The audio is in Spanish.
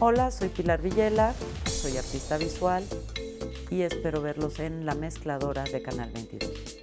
Hola, soy Pilar Villela, soy artista visual y espero verlos en La Mezcladora de Canal 22.